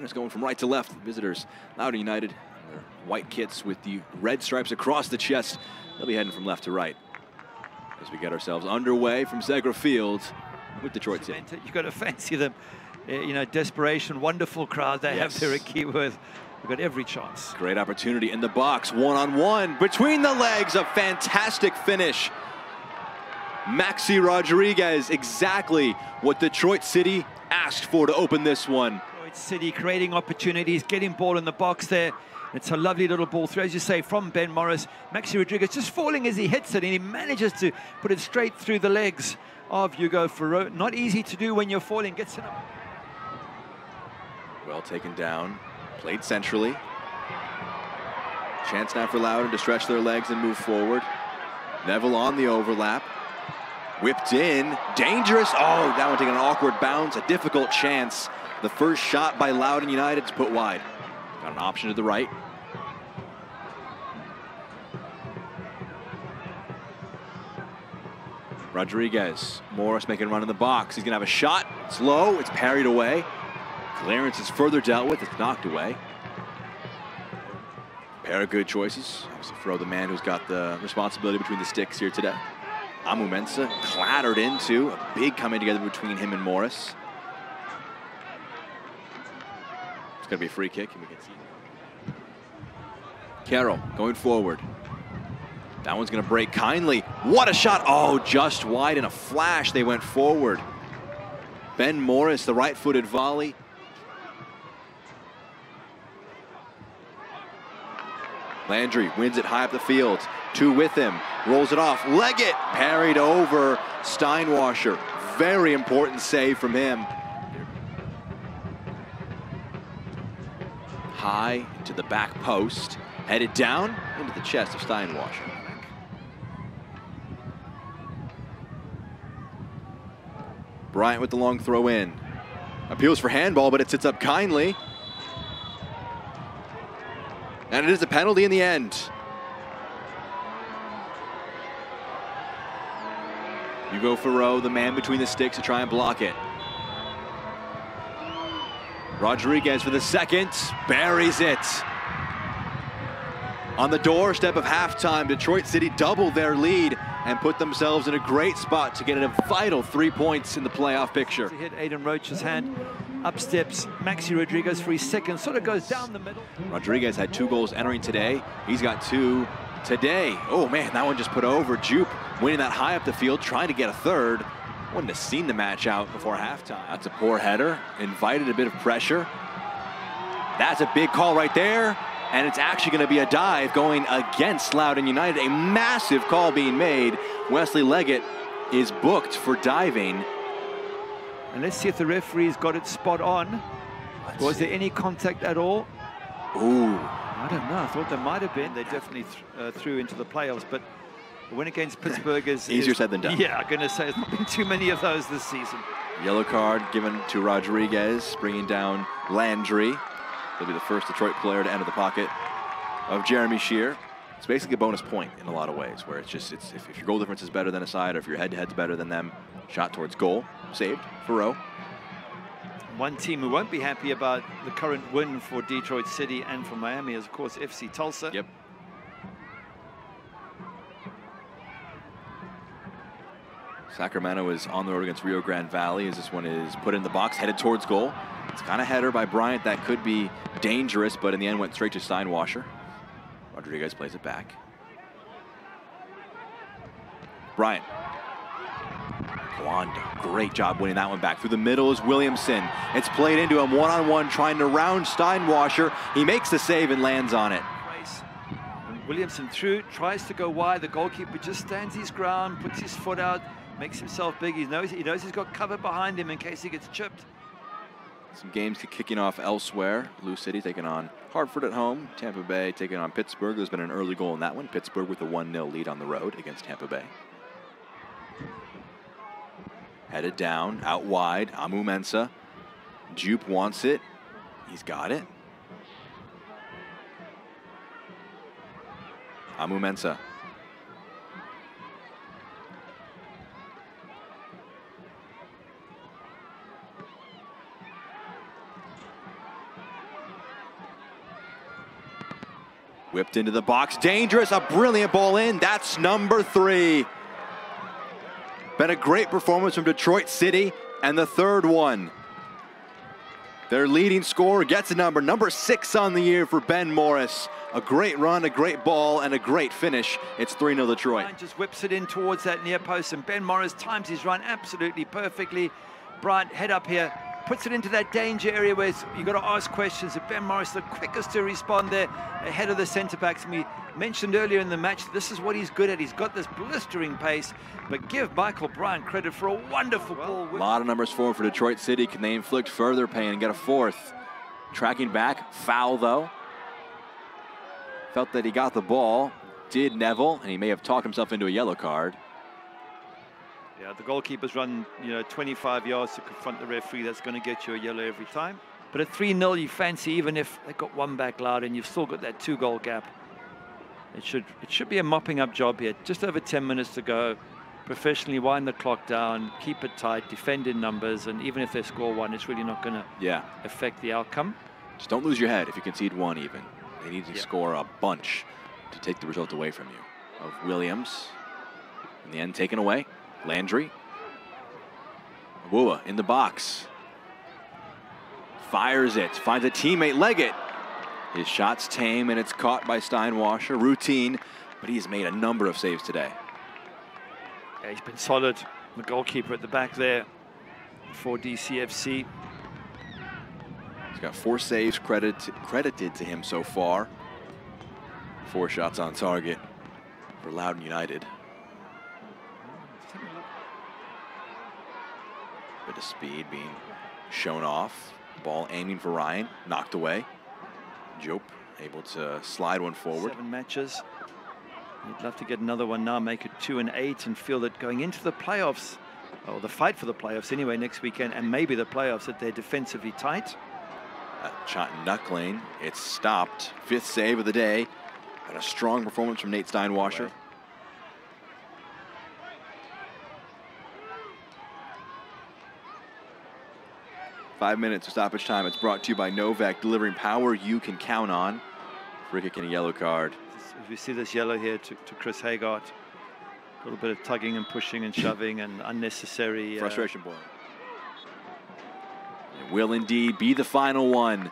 Us going from right to left. Visitors, Loudoun United, their white kits with the red stripes across the chest. They'll be heading from left to right as we get ourselves underway from Segra Field with Detroit City. You've got to fancy them. Uh, you know, desperation, wonderful crowd they Yes. have there at Keyworth. We've got every chance. Great opportunity in the box, one on one, between the legs, a fantastic finish. Maxi Rodriguez, exactly what Detroit City asked for to open this one. City creating opportunities, getting ball in the box there. It's a lovely little ball through, as you say, from Ben Morris. Maxi Rodriguez just falling as he hits it, and he manages to put it straight through the legs of Hugo Fauroux. Not easy to do when you're falling. Gets it up. Well taken down, played centrally. Chance now for Loudoun to stretch their legs and move forward. Neville on the overlap. Whipped in, dangerous. Oh, that one taking an awkward bounce, a difficult chance. The first shot by Loudoun United to put wide. Got an option to the right. Rodriguez, Morris making a run in the box. He's gonna have a shot. It's low, it's parried away. Clearance is further dealt with, it's knocked away. Pair of good choices. Obviously, Fauroux, the man who's got the responsibility between the sticks here today. Amoo-Mensah clattered into a big coming together between him and Morris. It's gonna be a free kick, and we can see. Carroll going forward. That one's gonna break kindly. What a shot! Oh, just wide in a flash. They went forward. Ben Morris, the right-footed volley. Landry wins it high up the field. Two with him. Rolls it off. Leggett parried over Steinwascher. Very important save from him. High to the back post. Headed down into the chest of Steinwascher. Bryant with the long throw in. Appeals for handball, but it sits up kindly. And it is a penalty in the end. Hugo Fauroux, the man between the sticks to try and block it. Rodriguez for the second, buries it. On the doorstep of halftime, Detroit City doubled their lead and put themselves in a great spot to get a vital three points in the playoff picture. He hit Aidan Rocha's hand. Up steps Maxi Rodriguez for his second. Sort of goes down the middle. Rodriguez had two goals entering today. He's got two today. Oh man, that one just put over. Diop winning that high up the field, trying to get a third. Wouldn't have seen the match out before halftime. That's a poor header. Invited a bit of pressure. That's a big call right there. And it's actually going to be a dive going against Loudoun United. A massive call being made. Wesley Leggett is booked for diving. And let's see if the referee's got it spot on. Let's Was see. there any contact at all? Ooh. I don't know. I thought there might have been. They definitely th uh, threw into the playoffs, but the win against Pittsburgh is Easier is- said than done. Yeah, I'm going to say there's not been too many of those this season. Yellow card given to Rodriguez, bringing down Landry. He'll be the first Detroit player to enter the pocket of Jeremy Shear. It's basically a bonus point in a lot of ways, where it's just it's if, if your goal difference is better than a side, or if your head-to-head's better than them, shot towards goal, saved, Fauroux. One team who won't be happy about the current win for Detroit City and for Miami is, of course, FC Tulsa. Yep. Sacramento is on the road against Rio Grande Valley as this one is put in the box, headed towards goal. It's kind of header by Bryant that could be dangerous, but in the end went straight to Steinwascher. Rodriguez plays it back. Bryant. Koanda, great job winning that one back. Through the middle is Williamson. It's played into him one-on-one, trying to round Steinwascher. He makes the save and lands on it. Williamson through, tries to go wide. The goalkeeper just stands his ground, puts his foot out, makes himself big. He knows, he knows he's got cover behind him in case he gets chipped. Some games kicking off elsewhere. Lou City taking on Hartford at home. Tampa Bay taking on Pittsburgh. There's been an early goal in that one. Pittsburgh with a 1-0 lead on the road against Tampa Bay. Headed down, out wide. Amu Mensa. Diop wants it. He's got it. Amoo-Mensah. Whipped into the box, dangerous, a brilliant ball in. That's number three. Been a great performance from Detroit City, and the third one. Their leading scorer gets a number, number six on the year for Ben Morris. A great run, a great ball, and a great finish. It's 3 0 Detroit. Just whips it in towards that near post, and Ben Morris times his run absolutely perfectly. Bryant, head up here, puts it into that danger area where you've got to ask questions. If Ben Morris, the quickest to respond there, ahead of the centre backs. And we mentioned earlier in the match, this is what he's good at. He's got this blistering pace, but give Michael Bryant credit for a wonderful ball. A lot of numbers forward for Detroit City. Can they inflict further pain and get a fourth? Tracking back, foul though. Felt that he got the ball, did Neville, and he may have talked himself into a yellow card. Yeah, the goalkeeper's run, you know, 25 yards to confront the referee. That's going to get you a yellow every time. But at 3-0, you fancy even if they got one back Loudoun you've still got that two-goal gap. It should it should be a mopping up job here. Just over 10 minutes to go. Professionally wind the clock down, keep it tight, defend in numbers, and even if they score one, it's really not going to yeah. affect the outcome. Just don't lose your head if you concede one even. They need to yeah. score a bunch to take the result away from you. Of Williams, in the end taken away. Landry. Wua in the box. Fires it, finds a teammate, Leggett. His shot's tame and it's caught by Steinwascher. Routine, but he's made a number of saves today. Yeah, he's been solid. The goalkeeper at the back there for DCFC. He's got four saves credit, credited to him so far. Four shots on target for Loudoun United. Of speed being shown off. Ball aiming for Ryan, knocked away. Diop able to slide one forward. Seven matches. He'd love to get another one now, make it two and eight, and feel that going into the playoffs, or the fight for the playoffs anyway next weekend, and maybe the playoffs, that they're defensively tight. That shot knuckling. It's stopped. Fifth save of the day. And a strong performance from Nate Steinwascher. Five minutes of stoppage time. It's brought to you by Novak, delivering power you can count on. Free kick and a yellow card. We see this yellow here to, to Chris Hegardt. A little bit of tugging and pushing and shoving and unnecessary. Uh, Frustration uh, boy. It will indeed be the final one.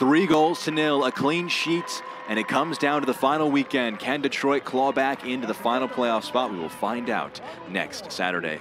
Three goals to nil, a clean sheet, and it comes down to the final weekend. Can Detroit claw back into the final playoff spot? We will find out next Saturday.